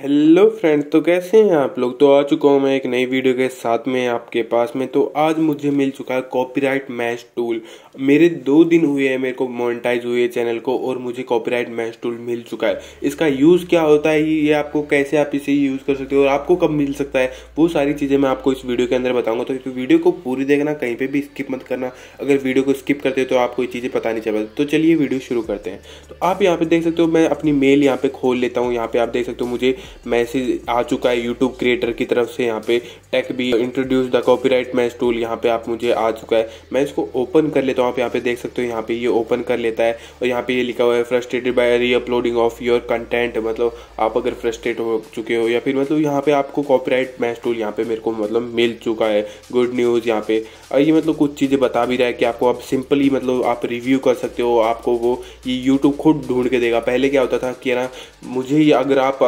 Hello friend तो कैसे हैं आप लोग? तो आ चुका हूँ मैं एक नई वीडियो के साथ में आपके पास में। तो आज मुझे मिल चुका है कॉपीराइट मैच टूल मेरे दो दिन हुए हैं मेरे को मोनेटाइज हुए चैनल को और मुझे कॉपीराइट मैच टूल मिल चुका है। इसका यूज़ क्या होता है, ये आपको कैसे आप इसे यूज़ कर सकते हो और आपको कब मिल सकता है, वो सारी चीज़ें मैं आपको इस वीडियो के अंदर बताऊँगा। तो वीडियो को पूरी देखना, कहीं पर भी स्किप मत करना। अगर वीडियो को स्किप करते हो तो आपको ये चीज़ें पता नहीं चल तो चलिए वीडियो शुरू करते हैं। तो आप यहाँ पे देख सकते हो, मैं अपनी मेल यहाँ पे खोल लेता हूँ। यहाँ पे आप देख सकते हो मुझे मैसेज आ चुका है यूट्यूब क्रिएटर की तरफ़ से, यहाँ पे टेक भी introduce the copyright match tool यहाँ पे आप मुझे आ चुका है। मैं इसको ओपन कर लेता हूँ, आप यहाँ पे देख सकते हो, यहाँ पे ये ओपन कर लेता है और यहाँ पे ये लिखा हुआ है frustrated by re uploading of your content मतलब आप अगर फ्रस्ट्रेट हो चुके हो या फिर मतलब यहाँ पे आपको कॉपीराइट मैच टूल यहाँ पे मेरे को मतलब मिल चुका है गुड न्यूज़ यहाँ पे। और ये मतलब कुछ चीज़ें बता भी रहा है कि आपको आप सिंपली मतलब आप रिव्यू कर सकते हो, आपको वो ये यूट्यूब खुद ढूंढ के देगा। पहले क्या होता था कि ना, मुझे अगर आप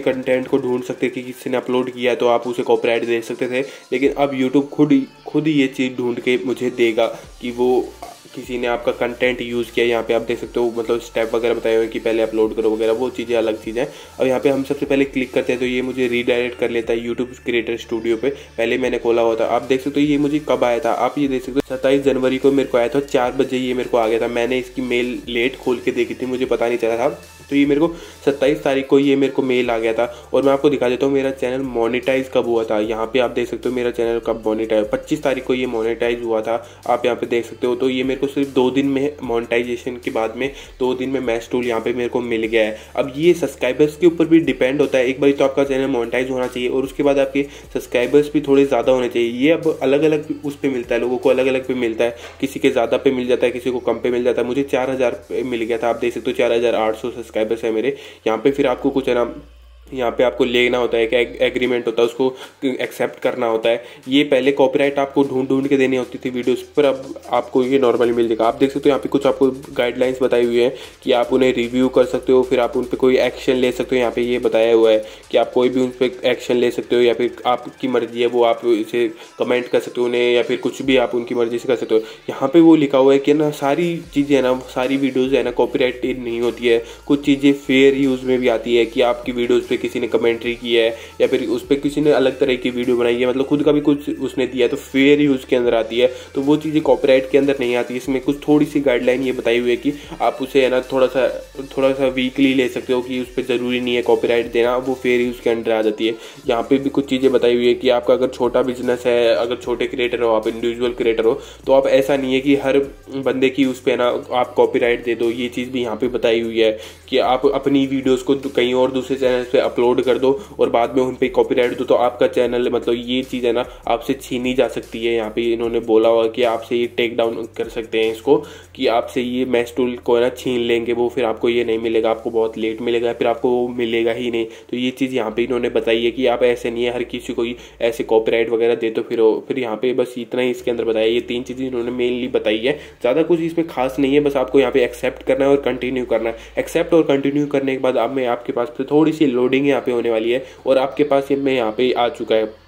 कंटेंट को ढूंढ सकते थे कि किसी ने अपलोड किया तो आप उसे कॉपीराइट दे सकते थे। लेकिन अब यूट्यूब खुद खुद ये चीज़ ढूंढ के मुझे देगा कि वो किसी ने आपका कंटेंट यूज़ किया यहाँ पे आप देख सकते हो मतलब स्टेप वगैरह बताए हुए कि पहले अपलोड करो वगैरह, वो चीज़ें अलग चीज़ें है। और यहाँ पे हम सबसे पहले क्लिक करते हैं तो ये मुझे रीडायरेक्ट कर लेता है यूट्यूब क्रिएटर स्टूडियो पे। पहले मैंने खोला हुआ था। आप देख सकते हो, ये मुझे कब आया था? आप ये देख सकते हो, सत्ताईस जनवरी को मेरे को आया था, चार बजे ये मेरे को आ गया था। मैंने इसकी मेल लेट खोल के देखी थी, मुझे पता नहीं चला था। तो ये मेरे को सत्ताईस तारीख को ये मेरे को मेल आ गया था और मैं आपको दिखा देता हूँ, मेरा चैनल मोनेटाइज कब हुआ था। यहाँ पे आप देख सकते हो मेरा चैनल कब मोनेटाइज पच्चीस तारीख को ये मोनेटाइज हुआ था, आप यहाँ पे देख सकते हो। तो ये मेरे को सिर्फ़ दो दिन में मोनेटाइजेशन के बाद में, दो दिन में मैच टूल यहाँ पे मेरे को मिल गया है। अब ये सब्सक्राइबर्स के ऊपर भी डिपेंड होता है, एक बार तो आपका चैनल मोनेटाइज होना चाहिए और उसके बाद आपके सब्सक्राइबर्स भी थोड़े ज़्यादा होने चाहिए। ये अब अलग अलग उस पर मिलता है, लोगों को अलग अलग पे मिलता है। किसी के ज़्यादा पे मिल जाता है, किसी को कम पे मिल जाता है। मुझे चार हज़ार मिल गया था, आप देख सकते हो, चार हज़ार आठ सौ सब्सक्राइबर्स हैं मेरे। यहाँ पे फिर आपको कुछ है ना यहाँ पे आपको लेना होता है, एक एग्रीमेंट होता है, उसको एक्सेप्ट करना होता है। ये पहले कॉपीराइट आपको ढूंढ ढूंढ के देनी होती थी वीडियोस पर अब आपको ये नॉर्मली मिल जाएगा। आप देख सकते हो यहाँ पे कुछ आपको गाइडलाइंस बताई हुई है कि आप उन्हें रिव्यू कर सकते हो, फिर आप उन पर कोई एक्शन ले सकते हो। यहाँ पे ये बताया हुआ है कि आप कोई भी उन पर एक्शन ले सकते हो, या फिर आपकी मर्ज़ी है वो आप इसे कमेंट कर सकते हो उन्हें, या फिर कुछ भी आप उनकी मर्ज़ी से कर सकते हो। यहाँ पर वो लिखा हुआ है कि ना, सारी चीज़ें ना, सारी वीडियोज़ है ना कॉपी नहीं होती है। कुछ चीज़ें फेयर यूज़ में भी आती है कि आपकी वीडियोज़ पे किसी ने कमेंट्री की है, या फिर उस पर किसी ने अलग तरह की वीडियो बनाई है मतलब खुद का भी कुछ उसने दिया तो फेयर यूज़ के अंदर आती है। तो वो चीज़ें कॉपीराइट के अंदर नहीं आती, इसमें कुछ थोड़ी सी गाइडलाइन ये बताई हुई है कि आप उसे है ना थोड़ा सा थोड़ा सा वीकली ले सकते हो कि उस पर ज़रूरी नहीं है कॉपीराइट देना, वो फेयर यूज़ के अंदर आ जाती है। यहाँ पे भी कुछ चीज़ें बताई हुई है कि आपका अगर छोटा बिज़नेस है, अगर छोटे क्रिएटर हो, आप इंडिविजुअल क्रिएटर हो तो आप ऐसा नहीं है कि हर बंदे की उस पर ना आप कॉपीराइट दे दो, ये चीज़ भी यहाँ पे बताई हुई है। कि आप अपनी वीडियोस को कहीं और दूसरे चैनल पे अपलोड कर दो और बाद में उन पर कॉपीराइट दो तो आपका चैनल मतलब ये चीज़ है ना, आपसे छीनी जा सकती है। यहाँ पे इन्होंने बोला हुआ कि आपसे ये टेक डाउन कर सकते हैं इसको, कि आपसे ये मैच टूल को है ना छीन लेंगे, वो फिर आपको ये नहीं मिलेगा, आपको बहुत लेट मिलेगा, फिर आपको वो मिलेगा ही नहीं। तो ये चीज़ यहाँ पर इन्होंने बताई है कि आप ऐसे नहीं है, हर किसी को ऐसे कॉपीराइट वगैरह दे तो फिर फिर यहाँ पे बस इतना ही इसके अंदर बताया। ये तीन चीज़ें इन्होंने मेनली बताई है। ज़्यादा कुछ इसमें खास नहीं है, बस आपको यहाँ पे एक्सेप्ट करना है और कंटिन्यू करना है। एक्सेप्ट और कंटिन्यू करने के बाद अब मैं आपके पास थोड़ी सी लोडिंग यहाँ पे होने वाली है और आपके पास ये मैं यहाँ पे आ चुका है।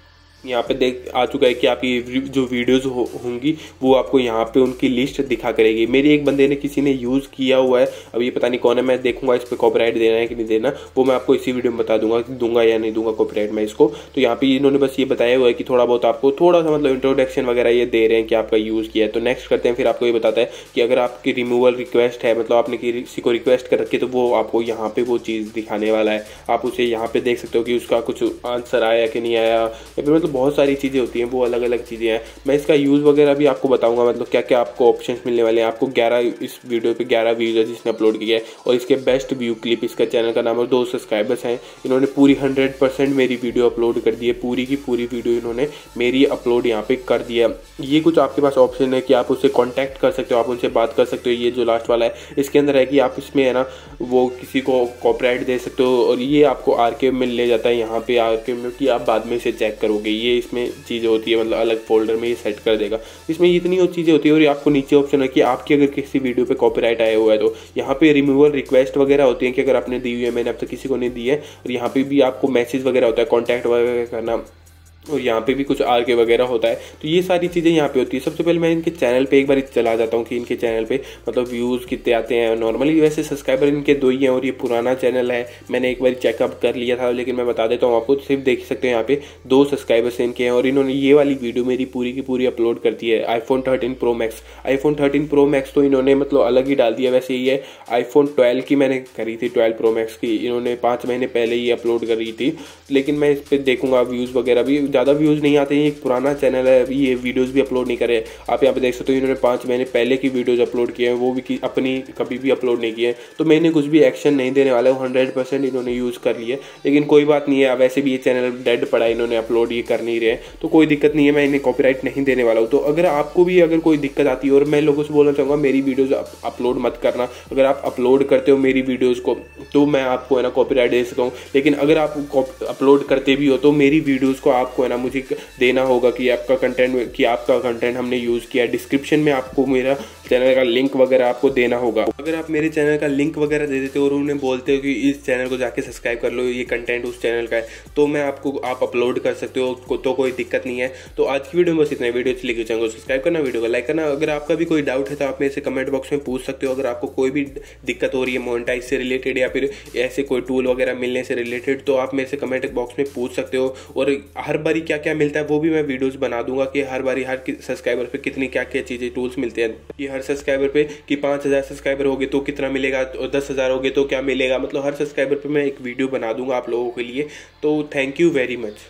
यहाँ पे देख आ चुका है कि आपकी जो वीडियोस हो, होंगी वो आपको यहाँ पे उनकी लिस्ट दिखा करेगी। मेरी एक बंदे ने किसी ने यूज़ किया हुआ है। अब ये पता नहीं कौन है मैं देखूँगा इस पर कॉपीराइट देना है कि नहीं देना। वो मैं आपको इसी वीडियो में बता दूँगा कि दूँगा या नहीं दूँगा कॉपीराइट मैं इसको। तो यहाँ पे इन्होंने बस ये बताया हुआ है कि थोड़ा बहुत आपको थोड़ा सा मतलब इंट्रोडक्शन वगैरह ये दे रहे हैं कि आपका यूज़ किया है। तो नेक्स्ट करते हैं फिर आपको ये बताता है कि अगर आपकी रिमूवल रिक्वेस्ट है मतलब आपने किसी को रिक्वेस्ट कर रखी तो वो आपको यहाँ पे वो चीज़ दिखाने वाला है। आप उसे यहाँ पे देख सकते हो कि उसका कुछ आंसर आया कि नहीं आया। या फिर मतलब बहुत सारी चीज़ें होती हैं, वो अलग अलग चीज़ें हैं। मैं इसका यूज़ वगैरह भी आपको बताऊँगा मतलब क्या क्या आपको ऑप्शंस मिलने वाले हैं। आपको 11 इस वीडियो पे 11 व्यूज़ है जिसने अपलोड किया है और इसके बेस्ट व्यू क्लिप इसका चैनल का नाम है, दो सब्सक्राइबर्स हैं। इन्होंने पूरी हंड्रेड परसेंट मेरी वीडियो अपलोड कर दी है, पूरी की पूरी वीडियो इन्होंने मेरी अपलोड यहाँ पे कर दिया ये कुछ आपके पास ऑप्शन है कि आप उससे कॉन्टैक्ट कर सकते हो, आप उनसे बात कर सकते हो, ये जो लास्ट वाला है, इसके अंदर है कि आप इसमें है ना, वो किसी को कॉपराइट दे सकते हो और ये आपको आर में ले जाता है, यहाँ पे आर में कि आप बाद में इसे चेक करोगे। ये इसमें चीज़ें होती है मतलब अलग फोल्डर में ये सेट कर देगा। इसमें इतनी और चीज़ें होती है और आपको नीचे ऑप्शन है कि आपकी अगर किसी वीडियो पे कॉपीराइट आया हुआ है तो यहाँ पे रिमूवल रिक्वेस्ट वगैरह होती है कि अगर आपने दी हुई है, मैंने अब तक किसी को नहीं दी है, और यहाँ पे भी आपको मैसेज वगैरह होता है कॉन्टैक्ट वगैरह करना। और यहाँ पे भी कुछ आर के वगैरह होता है तो ये सारी चीज़ें यहाँ पे होती है। सबसे पहले मैं इनके चैनल पे एक बार चला जाता हूँ कि इनके चैनल पे मतलब व्यूज़ कितने आते हैं। नॉर्मली वैसे सब्सक्राइबर इनके दो ही हैं और ये पुराना चैनल है। मैंने एक बार चेकअप कर लिया था, लेकिन मैं बता देता हूँ आपको सिर्फ़ देख सकते हैं यहाँ पे दो सब्सक्राइबर्स इनके हैं और इन्होंने ये वाली वीडियो मेरी पूरी की पूरी अपलोड कर दी है iPhone thirteen Pro Max iPhone thirteen Pro Max तो इन्होंने मतलब अलग ही डाल दिया। वैसे ये आईफोन ट्वेल्व की मैंने करी थी ट्वेल्व प्रो मैक्स की। इन्होंने पाँच महीने पहले ही अपलोड करी थी, लेकिन मैं इस पर देखूँगा व्यूज़ वगैरह भी। ज़्यादा व्यूज़ नहीं आते हैं, एक पुराना चैनल है ये वीडियोज़ भी अपलोड नहीं करे आप यहाँ पे देख सकते हो, इन्होंने पाँच महीने पहले की वीडियोज़ अपलोड किए हैं, वो भी अपनी कभी भी अपलोड नहीं किए तो मैंने कुछ भी एक्शन नहीं देने वाला हूँ हंड्रेड परसेंट इन्होंने यूज़ कर लिए लेकिन कोई बात नहीं है वैसे भी ये चैनल डेड पड़ा इन्होंने अपलोड ये कर नहीं रहे तो कोई दिक्कत नहीं है, मैं इन्हें कॉपीराइट नहीं देने वाला हूँ। तो अगर आपको भी अगर कोई दिक्कत आती है, और मैं लोगों से बोलना चाहूँगा, मेरी वीडियोज़ अपलोड मत करना। अगर आप अपलोड करते हो मेरी वीडियोज़ को तो मैं आपको है ना कॉपीराइट दे सकता हूँ। लेकिन अगर आप अपलोड करते भी हो तो मेरी वीडियोज़ को आपको है ना, मुझे देना होगा कि आपका कंटेंट कि आपका कंटेंट हमने यूज़ किया डिस्क्रिप्शन में आपको मेरा चैनल का लिंक वगैरह आपको देना होगा। अगर आप मेरे चैनल का लिंक वगैरह दे देते हो और उन्हें बोलते हो कि इस चैनल को जाके सब्सक्राइब कर लो, ये कंटेंट उस चैनल का है तो मैं आपको, आप अपलोड कर सकते हो तो कोई दिक्कत नहीं है। तो आज की वीडियो में बस इतना वीडियो अच्छी लगी चैनल को सब्सक्राइब करना वीडियो को लाइक करना। अगर आपका भी कोई डाउट है तो आप मेरे कमेंट बॉक्स में पूछ सकते हो। अगर आपको कोई भी दिक्कत हो रही है मोनिटाइज से रिलेटेड या फिर ऐसे कोई टूल वगैरह मिलने से रिलेटेड तो आप मेरे से कमेंट बॉक्स में पूछ सकते हो। और हर बारी क्या क्या मिलता है, वो भी मैं वीडियोस बना दूँगा कि हर बारी हर सब्सक्राइबर पे कितनी क्या क्या चीज़ें टूल्स मिलते हैं। कि हर सब्सक्राइबर पे कि पाँच हज़ार सब्सक्राइबर हो गए तो कितना मिलेगा और दस हज़ार हो गए तो क्या मिलेगा मतलब हर सब्सक्राइबर पे मैं एक वीडियो बना दूँगा आप लोगों के लिए। तो थैंक यू वेरी मच